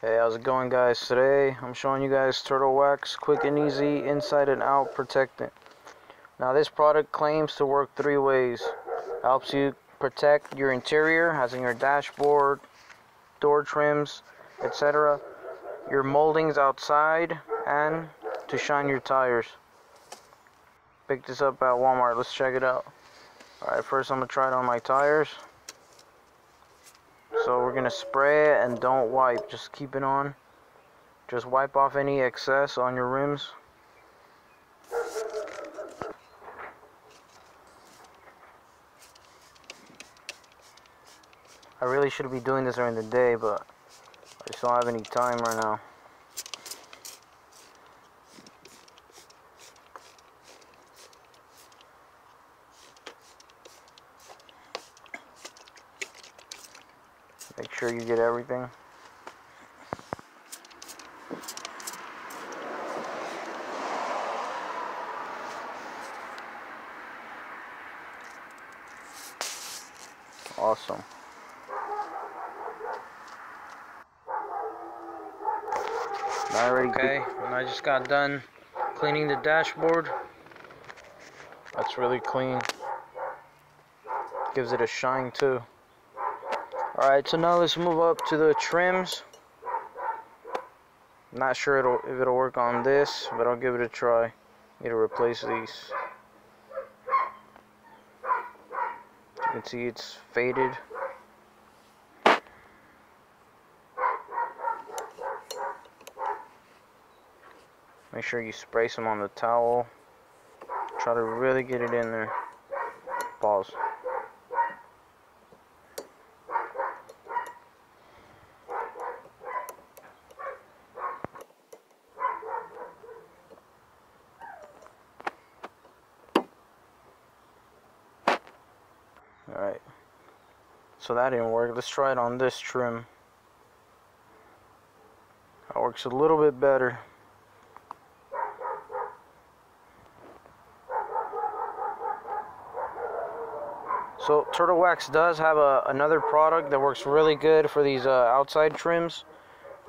Hey, how's it going guys? Today I'm showing you guys Turtle Wax quick and easy inside and out protectant. Now this product claims to work three ways. Helps you protect your interior, as in your dashboard, door trims, etc. Your moldings outside and to shine your tires. Picked this up at Walmart. Let's check it out. Alright, first I'm going to try it on my tires. So we're gonna spray it and don't wipe, just keep it on. Just wipe off any excess on your rims. I really should be doing this during the day, but I just don't have any time right now. Make sure you get everything. Awesome. Okay, I just got done cleaning the dashboard. That's really clean. Gives it a shine too. Alright, so now let's move up to the trims. Not sure it'll if it'll work on this, but I'll give it a try. Need to replace these. As you can see it's faded. Make sure you spray some on the towel. Try to really get it in there. Pause. Alright. So that didn't work. Let's try it on this trim. That works a little bit better. So Turtle Wax does have a, another product that works really good for these uh, outside trims.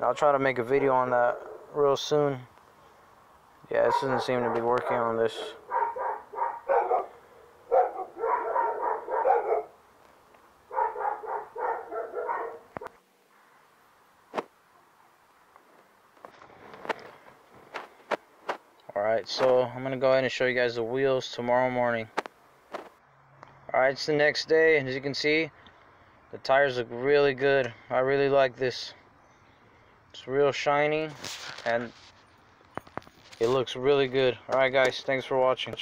I'll try to make a video on that real soon. Yeah, this doesn't seem to be working on this. Alright, so I'm going to go ahead and show you guys the wheels tomorrow morning. Alright, it's the next day, and as you can see, the tires look really good. I really like this. It's real shiny, and it looks really good. Alright guys, thanks for watching.